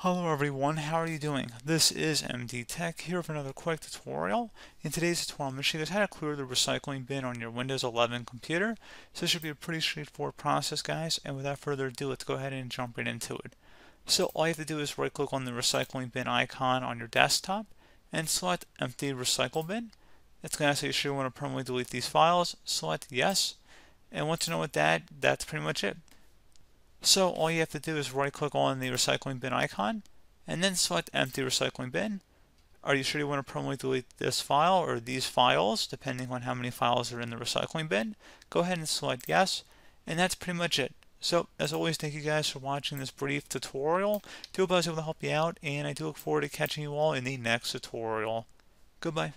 Hello everyone, how are you doing? This is MD Tech here with another quick tutorial. In today's tutorial, I'm going to show you how to clear the recycling bin on your Windows 11 computer. So this should be a pretty straightforward process guys, and without further ado, let's go ahead and jump right into it. So all you have to do is right click on the recycling bin icon on your desktop and select empty recycle bin. It's going to ask you sure you want to permanently delete these files, select yes, and once you know what that, that's pretty much it. So all you have to do is right click on the recycling bin icon and then select empty recycling bin. Are you sure you want to permanently delete this file or these files depending on how many files are in the recycling bin? Go ahead and select yes and that's pretty much it. So as always thank you guys for watching this brief tutorial. I Do hope I was able to help you out and I do look forward to catching you all in the next tutorial. Goodbye.